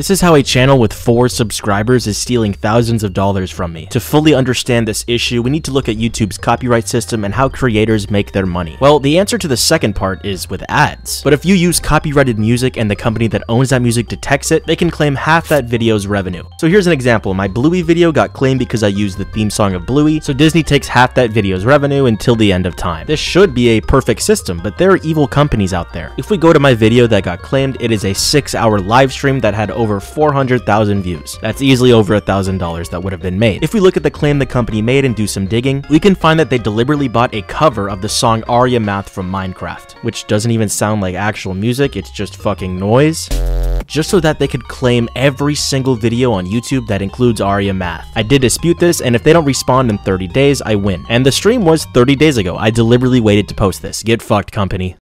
This is how a channel with 4 subscribers is stealing thousands of dollars from me. To fully understand this issue, we need to look at YouTube's copyright system and how creators make their money. Well, the answer to the second part is with ads. But if you use copyrighted music and the company that owns that music detects it, they can claim half that video's revenue. So here's an example. My Bluey video got claimed because I used the theme song of Bluey, so Disney takes half that video's revenue until the end of time. This should be a perfect system, but there are evil companies out there. If we go to my video that got claimed, it is a 6 hour live stream that had over 400,000 views. That's easily over a $1,000 that would have been made. If we look at the claim the company made and do some digging, we can find that they deliberately bought a cover of the song Aria Math from Minecraft, which doesn't even sound like actual music, it's just fucking noise just so that they could claim every single video on YouTube that includes Aria Math. I did dispute this, and if they don't respond in 30 days, I win. And the stream was 30 days ago. I deliberately waited to post this. Get fucked, company.